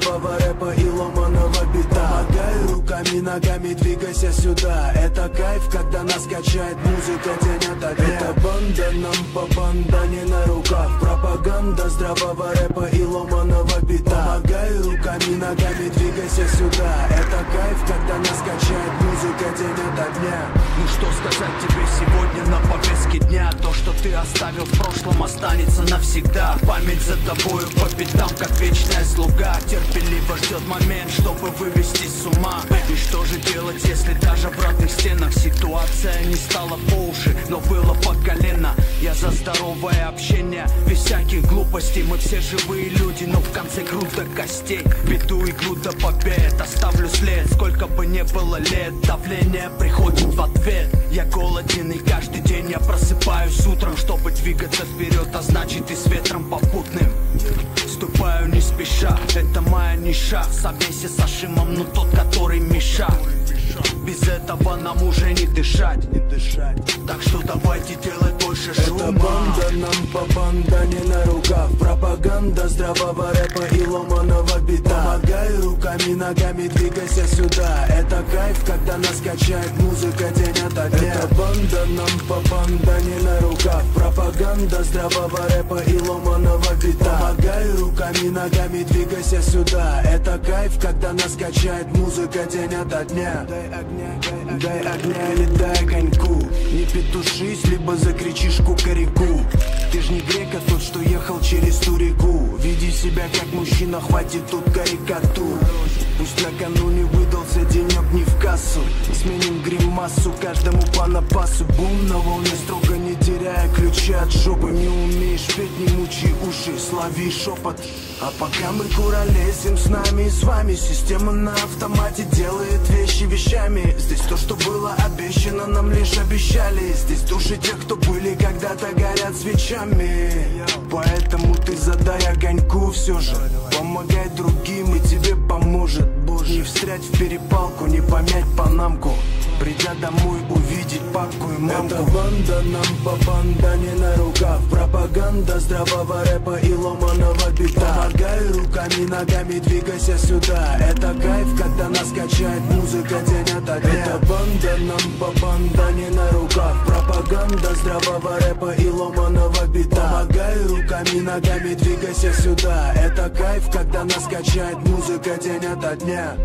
здравого рэпа и ломаного бита. Помогай руками, ногами, двигайся сюда. Это кайф, когда нас качает музыка день ото дня Это банда, нам по бандане на руках. Пропаганда здравого рэпа и ломаного бита. Помогай руками, ногами, двигайся сюда. Это кайф, когда нас качает музыка день ото дня Ну что сказать тебе сегодня на повестке дня? То, ты оставил в прошлом, останется навсегда. Память за тобою по пятам, как вечная слуга. Терпеливо ждет момент, чтобы вывести с ума. И что же делать, если даже в обратных стенах Ситуация не стала по уши, но было по колено? Я за здоровое общение, без всяких глупостей. Мы все живые люди, но в конце груда костей. Беду и груда побед, оставлю след. Сколько бы не было лет, давление приходит в ответ. Я голоден и каждый день значит и с ветром попутным. Ступаю не спеша, это моя ниша. В совесе с Ашимом, ну тот, который меша Без этого нам уже не дышать. Так что давайте делать больше Это шума. банда, нам по бандане на руках. Пропаганда здравого рэпа и ломаного бита. Помогай руками, ногами, двигайся сюда. Это кайф, когда нас качает музыка день ото дня. Это банда, нам по бандане на руках Пропаганда здравого рэпа и ломаного бита. Помогай руками, ногами, двигайся сюда. Это кайф, когда нас качает музыка день ото дня. Дай огня, дай огня. Или дай огоньку Не петушись, либо закричишь кукареку. Ты ж не грек, а тот, что ехал через ту реку Веди себя как мужчина, хватит тут карикатур. Пусть накануне выдался денек не в кассу. Сменим гримасу каждому по напасу. Бум на волне строго не теряя ключи от жопы. Не умеешь петь, не мучи уши, слави шепот. А пока мы куролесим с нами и с вами Система на автомате делает вещи вещами. Здесь то, что было обещано, нам лишь обещали. Здесь души тех, кто были когда-то горят свечами. Поэтому ты задай огоньку все же. Помогай другим и тебе поможет. Не встрять в перепалку, не помять панамку Придя домой увидеть папку и мамку. Это банда, нам по бандане на руках. Пропаганда здравого рэпа и ломаного бита. Помогай руками, ногами, двигайся сюда. Это кайф, когда нас качает музыка день ото дня. Это банда, нам по бандане на руках. Пропаганда здравого рэпа и ломаного бита. Помогай руками, ногами, двигайся сюда. Это кайф, когда нас качает музыка день ото дня